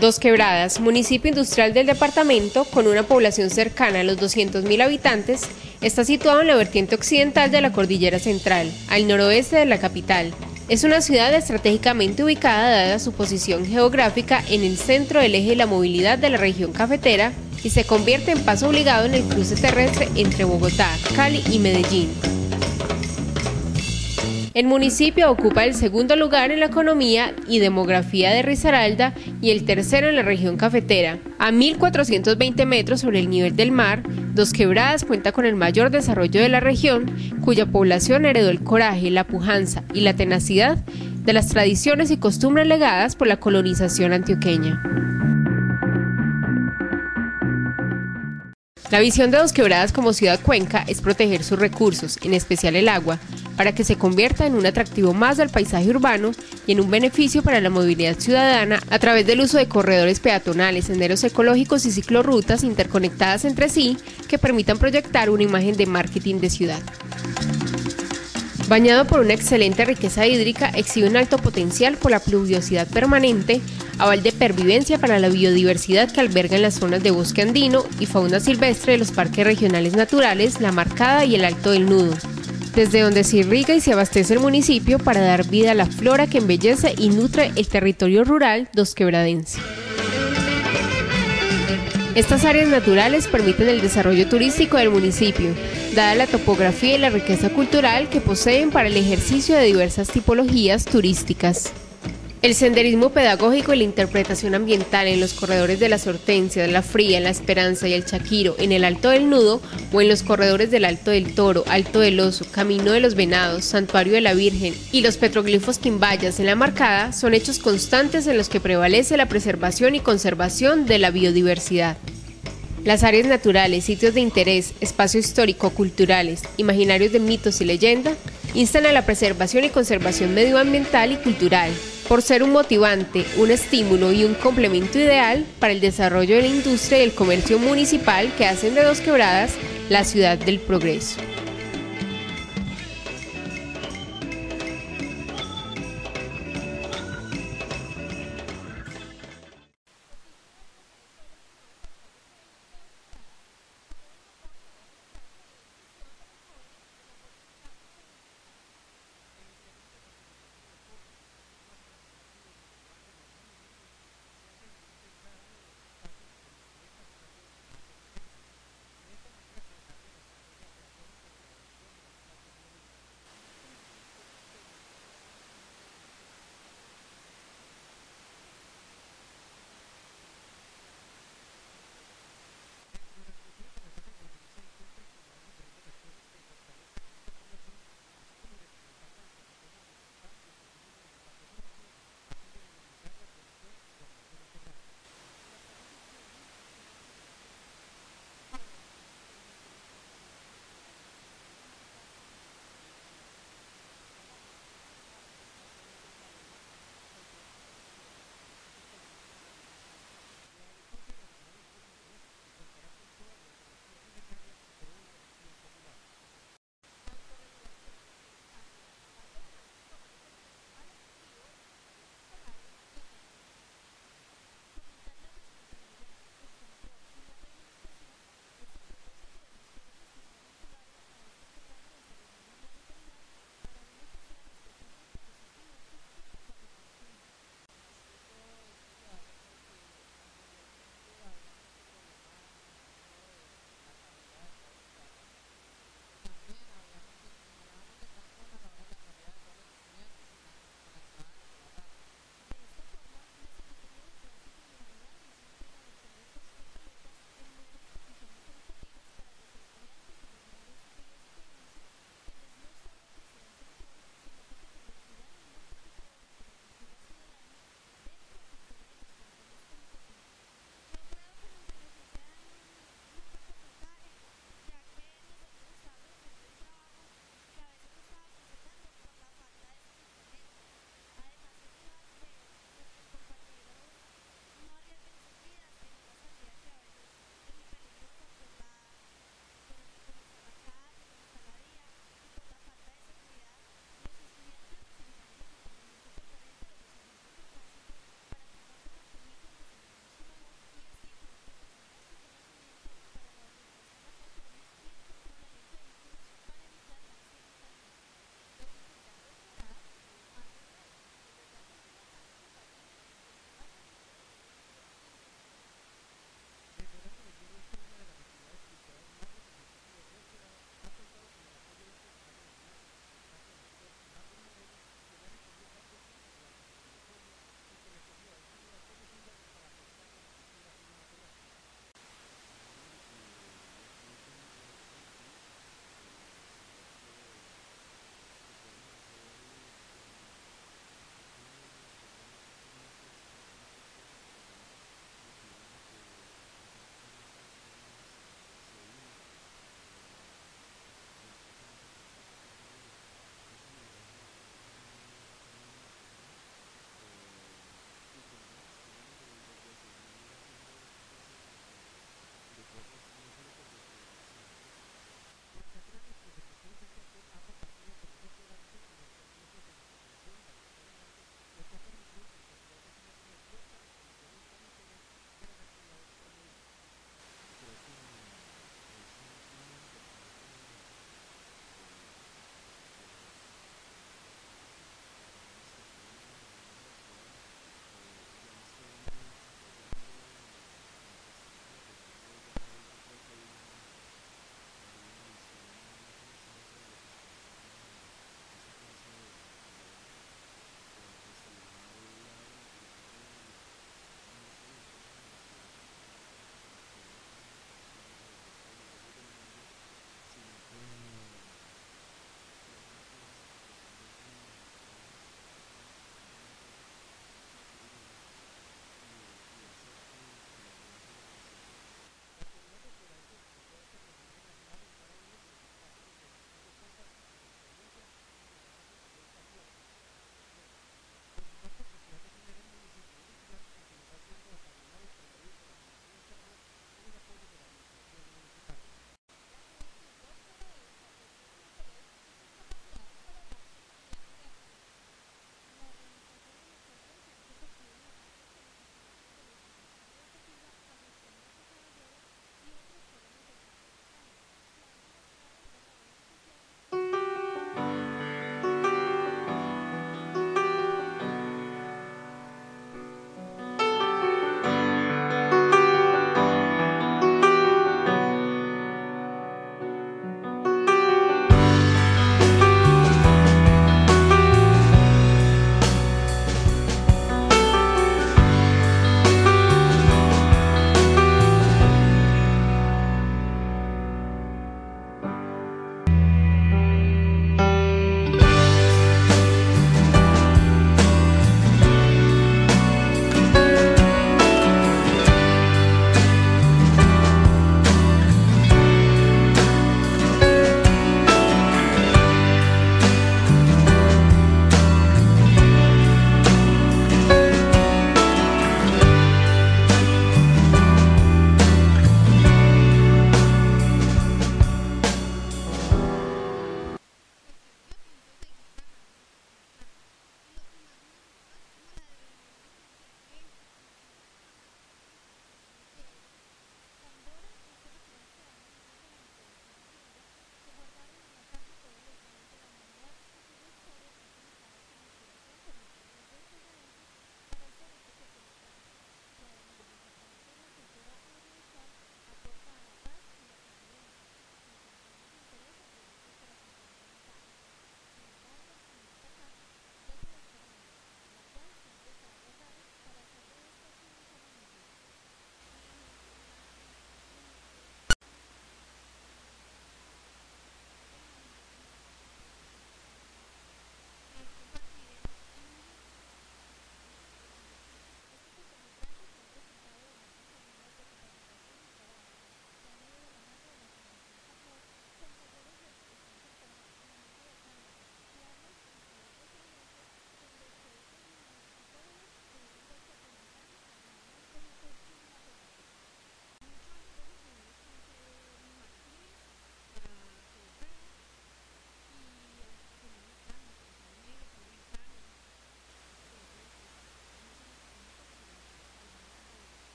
Dos Quebradas, municipio industrial del departamento con una población cercana a los 200.000 habitantes, está situado en la vertiente occidental de la cordillera central, al noroeste de la capital. Es una ciudad estratégicamente ubicada dada su posición geográfica en el centro del eje de la movilidad de la región cafetera y se convierte en paso obligado en el cruce terrestre entre Bogotá, Cali y Medellín. El municipio ocupa el segundo lugar en la economía y demografía de Risaralda y el tercero en la región cafetera. A 1.420 metros sobre el nivel del mar, Dos Quebradas cuenta con el mayor desarrollo de la región, cuya población heredó el coraje, la pujanza y la tenacidad de las tradiciones y costumbres legadas por la colonización antioqueña. La visión de Dos Quebradas como ciudad cuenca es proteger sus recursos, en especial el agua, para que se convierta en un atractivo más del paisaje urbano y en un beneficio para la movilidad ciudadana a través del uso de corredores peatonales, senderos ecológicos y ciclorrutas interconectadas entre sí que permitan proyectar una imagen de marketing de ciudad. Bañado por una excelente riqueza hídrica, exhibe un alto potencial por la pluviosidad permanente, aval de pervivencia para la biodiversidad que alberga en las zonas de bosque andino y fauna silvestre de los parques regionales naturales La Marcada y el Alto del Nudo, desde donde se irriga y se abastece el municipio para dar vida a la flora que embellece y nutre el territorio rural dos quebradense. Estas áreas naturales permiten el desarrollo turístico del municipio, dada la topografía y la riqueza cultural que poseen para el ejercicio de diversas tipologías turísticas. El senderismo pedagógico y la interpretación ambiental en los corredores de las Hortensias, la Fría, la Esperanza y el Chaquiro, en el Alto del Nudo o en los corredores del Alto del Toro, Alto del Oso, Camino de los Venados, Santuario de la Virgen y los petroglifos quimbayas en la Marcada son hechos constantes en los que prevalece la preservación y conservación de la biodiversidad. Las áreas naturales, sitios de interés, espacio histórico, culturales, imaginarios de mitos y leyenda, instan a la preservación y conservación medioambiental y cultural, por ser un motivante, un estímulo y un complemento ideal para el desarrollo de la industria y el comercio municipal que hacen de Dos Quebradas la ciudad del progreso.